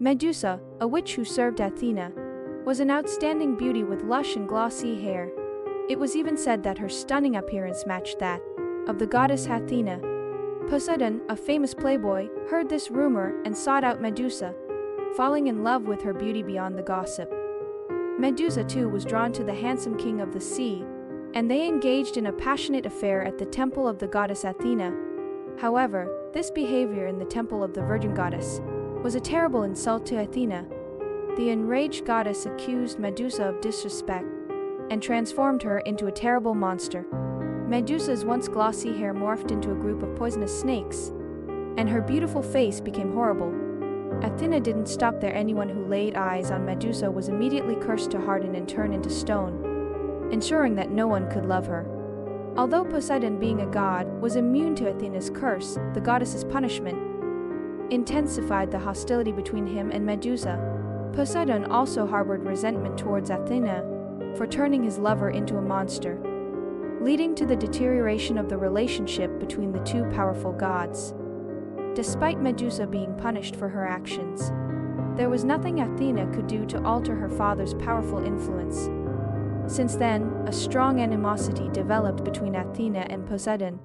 Medusa, a witch who served Athena, was an outstanding beauty with lush and glossy hair. It was even said that her stunning appearance matched that of the goddess Athena. Poseidon, a famous playboy, heard this rumor and sought out Medusa, falling in love with her beauty beyond the gossip. Medusa, too, was drawn to the handsome king of the sea, and they engaged in a passionate affair at the temple of the goddess Athena. However, this behavior in the temple of the virgin goddess was a terrible insult to Athena. The enraged goddess accused Medusa of disrespect and transformed her into a terrible monster. Medusa's once glossy hair morphed into a group of poisonous snakes, and her beautiful face became horrible. Athena didn't stop there. Anyone who laid eyes on Medusa was immediately cursed to harden and turn into stone, ensuring that no one could love her. Although Poseidon, being a god, was immune to Athena's curse, the goddess's punishment intensified the hostility between him and Medusa. Poseidon also harbored resentment towards Athena for turning his lover into a monster, leading to the deterioration of the relationship between the two powerful gods. Despite Medusa being punished for her actions, there was nothing Athena could do to alter her father's powerful influence. Since then, a strong animosity developed between Athena and Poseidon,